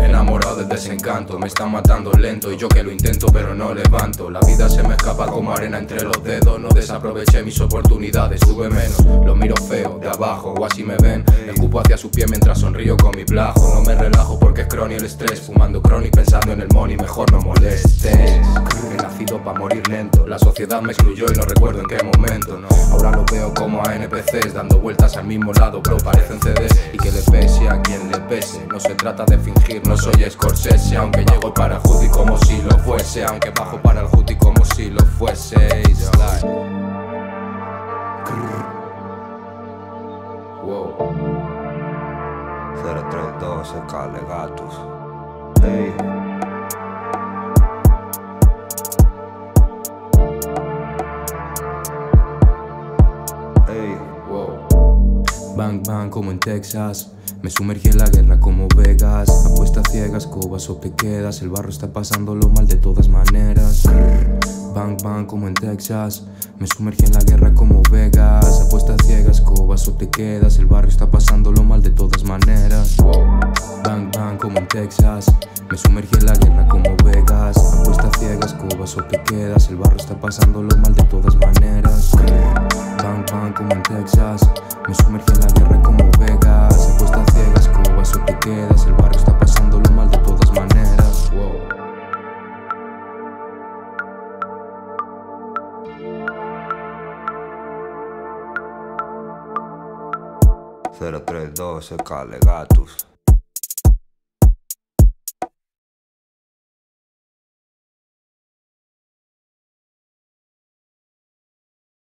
Enamorado del desencanto, me están matando lento y yo que lo intento pero no levanto. La vida se me escapa como arena entre los dedos, no desaproveché mis oportunidades, sube menos, lo miro feo de abajo o así me ven. Escupo hacia su pie mientras sonrío con mi plajo, no me relajo porque crony el estrés, fumando crony pensando en el money, mejor no molestes. He nacido para morir lento, la sociedad me excluyó y no recuerdo en qué momento. Ahora lo veo como a NPCs dando vueltas al mismo lado, bro, parecen CDs y que le pese a quien le pese. No se trata de fingir, no soy Scorsese, aunque llego para el hoodie como si lo fuese, aunque bajo para el hoodie como si lo fuese. 0312 Cale Gatos. Ey. Ey. Wow. Bang bang como en Texas. Me sumergí en la guerra como Vegas. Apuestas ciegas, cobas o te quedas. El barro está pasándolo mal de todas maneras. Bang bang como en Texas. Me sumergí en la guerra como Vegas. Apuestas ciegas, cobas o te quedas. El barrio está pasándolo mal Texas. Me sumergí en la guerra como Vegas. Apuestas ciegas, cobas o te quedas. El barrio está pasándolo mal de todas maneras. Bang bang como en Texas. Me sumergí en la guerra como Vegas. Apuestas ciegas, cobas o te quedas. El barrio está pasándolo mal de todas maneras. Wow. 0312 Cale Gatos.